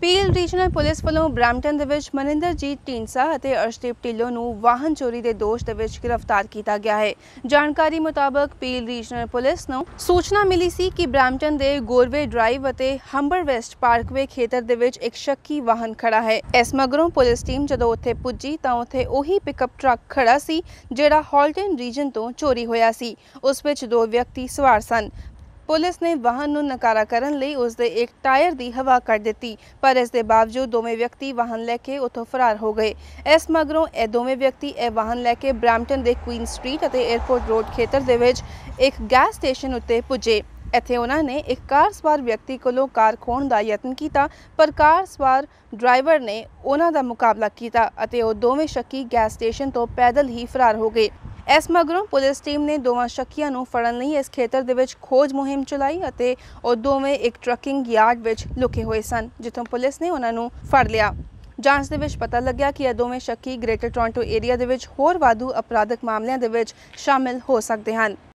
Peel regional police ਵੱਲੋਂ Brampton ਦੇ ਵਿੱਚ ਮਨਿੰਦਰਜੀਤ ਢੀਂਡਸਾ ਅਤੇ ਅਰਸ਼ਦੀਪ ਢਿੱਲੋਂ ਨੂੰ ਵਾਹਨ ਚੋਰੀ ਦੇ ਦੋਸ਼ ਦੇ ਵਿੱਚ ਗ੍ਰਿਫਤਾਰ ਕੀਤਾ ਗਿਆ ਹੈ। ਜਾਣਕਾਰੀ ਮੁਤਾਬਕ ਪੀਲ ਰੀਜਨਲ ਪੁਲਿਸ ਨੂੰ ਸੂਚਨਾ ਮਿਲੀ ਸੀ ਕਿ ਬ੍ਰੈਂਪਟਨ ਦੇ ਗੋਰਵੇ ਡਰਾਈਵ ਅਤੇ ਹੰਬਰ ਵੈਸਟ ਪਾਰਕਵੇ ਖੇਤਰ ਦੇ ਵਿੱਚ ਇੱਕ ਸ਼ੱਕੀ ਵਾਹਨ ਖੜਾ ਹੈ। ਇਸ ਮਗਰੋਂ ਪੁਲਿਸ ਟੀਮ ਜਦੋਂ ਉੱਥੇ ਪੁੱਜੀ ਤਾਂ ਉੱਥੇ ਉਹੀ ਪਿਕਅਪ ਟਰੱਕ ਖੜਾ ਸੀ, ਜਿਹੜਾ ਹਾਲਟਨ ਰੀਜਨ ਤੋਂ ਚੋਰੀ ਹੋਇਆ ਸੀ। ਉਸ ਵਿੱਚ ਦੋ ਵਿਅਕਤੀ ਸਵਾਰ ਸਨ। ਪੁਲਿਸ ਨੇ ਵਾਹਨ ਨੂੰ ਨਕਾਰਾ ਕਰਨ ਲਈ ਉਸ ਦੇ ਇੱਕ ਟਾਇਰ ਦੀ ਹਵਾ ਕੱਢ ਦਿੱਤੀ, ਪਰ ਇਸ ਦੇ ਬਾਵਜੂਦ ਦੋਵੇਂ ਵਿਅਕਤੀ ਵਾਹਨ ਲੈ ਕੇ ਉੱਥੋਂ ਫਰਾਰ ਹੋ ਗਏ। ਇਸ ਮਗਰੋਂ ਇਹ ਦੋਵੇਂ ਵਿਅਕਤੀ ਇਹ ਵਾਹਨ ਲੈ ਕੇ ਬ੍ਰੈਂਪਟਨ ਦੇ ਕੁਈਨ ਸਟਰੀਟ ਅਤੇ 에ਅਰਪੋਰਟ ਰੋਡ ਖੇਤਰ ਦੇ ਵਿੱਚ ਇੱਕ ਗੈਸ ਸਟੇਸ਼ਨ ਉੱਤੇ ਪੁੱਜੇ। ਇੱਥੇ ਉਹਨਾਂ ਨੇ ਇੱਕ ਕਾਰ ਸਵਾਰ ਵਿਅਕਤੀ ਕੋਲੋਂ ਕਾਰ ਖੋਹਣ ਦਾ ਯਤਨ ਕੀਤਾ, ਪਰ ਕਾਰ ਸਵਾਰ ਡਰਾਈਵਰ ਨੇ ਉਹਨਾਂ ਦਾ ਮੁਕਾਬਲਾ ਕੀਤਾ ਅਤੇ ਉਹ ਦੋਵੇਂ ਸ਼ੱਕੀ ਗੈਸ ਸਟੇਸ਼ਨ ਤੋਂ ਪੈਦਲ ਹੀ ਫਰਾਰ ਹੋ ਗਏ। ਇਸ ਮਗਰੋਂ ਪੁਲਿਸ ਟੀਮ ਨੇ ਦੋਵਾਂ ਸ਼ੱਕੀਆਂ ਨੂੰ ਫੜਨ ਲਈ ਇਸ ਖੇਤਰ ਦੇ ਵਿੱਚ ਖੋਜ ਮੁਹਿੰਮ ਚਲਾਈ ਅਤੇ ਉਹ ਦੋਵੇਂ ਇੱਕ ਟਰੱਕਿੰਗ ਯਾਰਡ ਵਿੱਚ ਲੁਕੇ ਹੋਏ ਸਨ, ਜਿੱਥੋਂ ਪੁਲਿਸ ਨੇ ਉਹਨਾਂ ਨੂੰ ਫੜ ਲਿਆ। ਜਾਂਚ ਦੇ ਵਿੱਚ ਪਤਾ ਲੱਗਿਆ ਕਿ ਇਹ ਦੋਵੇਂ ਸ਼ੱਕੀ ਗ੍ਰੇਟਰ ਟੋਰਾਂਟੋ ਏਰੀਆ ਦੇ ਵਿੱਚ ਹੋਰ ਵਾਧੂ ਅਪਰਾਧਕ ਮਾਮਲਿਆਂ ਦੇ ਵਿੱਚ ਸ਼ਾਮਿਲ ਹੋ ਸਕਦੇ ਹਨ।